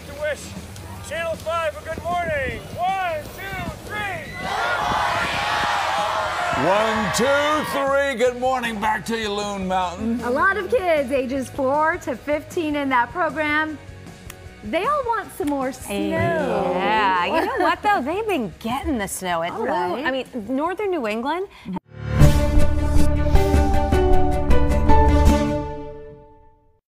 like to wish Channel 5 a good morning. One, two, three. One, two, three. Good morning. Back to you, Loon Mountain. A lot of kids ages 4 to 15 in that program. They all want some more snow. Yeah, you know what though? They've been getting the snow. It I mean, northern New England